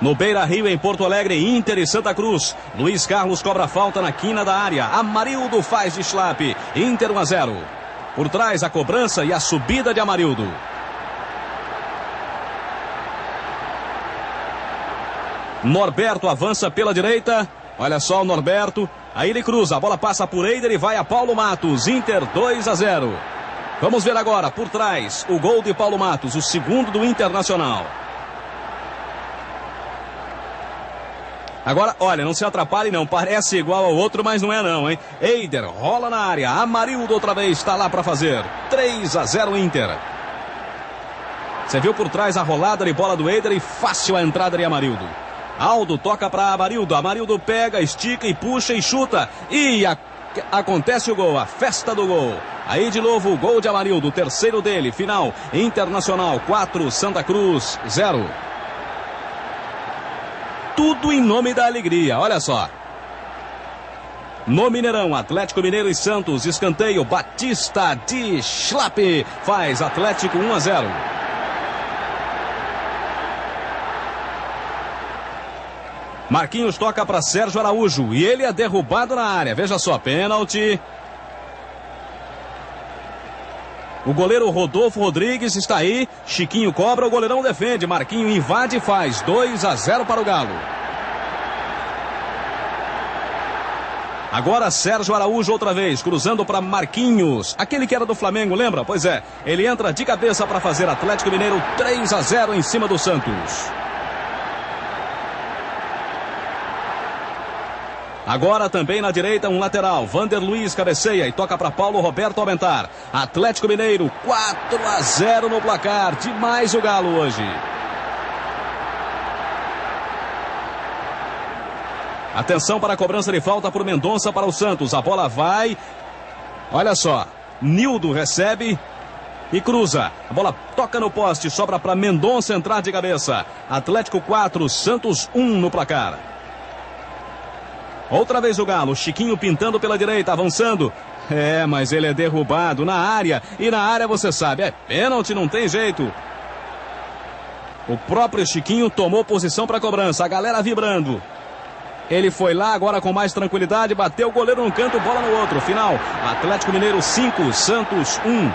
No Beira Rio, em Porto Alegre, Inter e Santa Cruz. Luiz Carlos cobra falta na quina da área. Amarildo faz de Schlapp. Inter 1 a 0. Por trás, a cobrança e a subida de Amarildo. Norberto avança pela direita. Olha só o Norberto. Aí ele cruza. A bola passa por Eider e vai a Paulo Matos. Inter 2 a 0. Vamos ver agora, por trás, o gol de Paulo Matos, o segundo do Internacional. Agora, olha, não se atrapalhe não, parece igual ao outro, mas não é não, hein? Eider rola na área, Amarildo outra vez está lá para fazer. 3 a 0 Inter. Você viu por trás a rolada de bola do Eider e fácil a entrada de Amarildo. Aldo toca para Amarildo, Amarildo pega, estica e puxa e chuta. E a... acontece o gol, a festa do gol. Aí de novo o gol de Amarildo, terceiro dele, final. Internacional 4, Santa Cruz 0 tudo em nome da alegria. Olha só. No Mineirão, Atlético Mineiro e Santos, escanteio, Batista de Schlapp faz Atlético 1 a 0. Marquinhos toca para Sérgio Araújo e ele é derrubado na área. Veja só, pênalti. O goleiro Rodolfo Rodrigues está aí. Chiquinho cobra, o goleirão defende. Marquinho invade e faz 2 a 0 para o Galo. Agora Sérgio Araújo outra vez, cruzando para Marquinhos. Aquele que era do Flamengo, lembra? Pois é, ele entra de cabeça para fazer Atlético Mineiro 3 a 0 em cima do Santos. Agora também na direita um lateral. Vander Luiz cabeceia e toca para Paulo Roberto aumentar. Atlético Mineiro 4 a 0 no placar. Demais o Galo hoje. Atenção para a cobrança de falta por Mendonça para o Santos. A bola vai. Olha só. Nildo recebe e cruza. A bola toca no poste, sobra para Mendonça entrar de cabeça. Atlético 4, Santos 1 no placar. Outra vez o Galo, Chiquinho pintando pela direita, avançando. É, mas ele é derrubado na área. E na área você sabe, é pênalti, não tem jeito. O próprio Chiquinho tomou posição para cobrança, a galera vibrando. Ele foi lá agora com mais tranquilidade, bateu o goleiro no canto, bola no outro. Final, Atlético Mineiro 5, Santos 1.